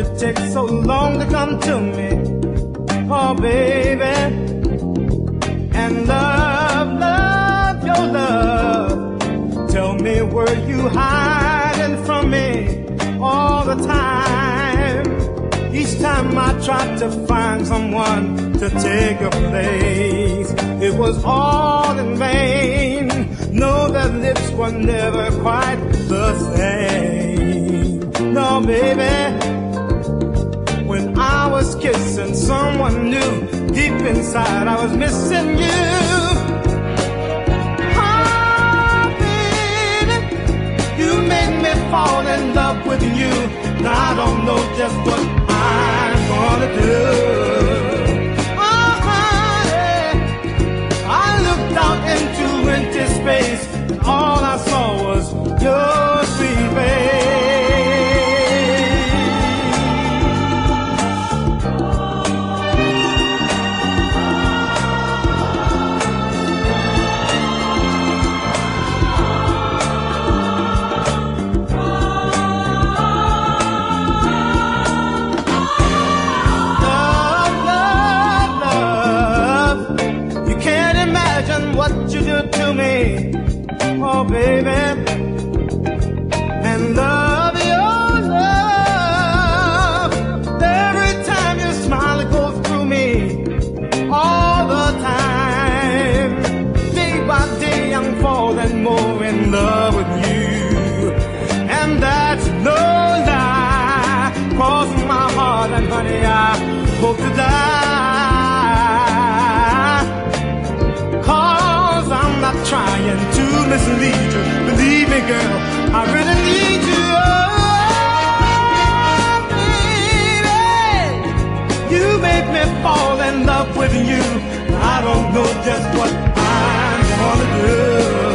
You take so long to come to me? Oh, baby. And love, love, your love. Tell me, were you hiding from me all the time? Each time I tried to find someone to take your place, it was all in vain. No, the lips were never quite the same. No, baby. Someone new, deep inside I was missing you. Oh, baby, you made me fall in love with you. Now I don't know just what I'm gonna do. Hope to die. Cause I'm not trying to mislead you. Believe me, girl, I really need you. Oh, baby, you make me fall in love with you. I don't know just what I'm gonna do.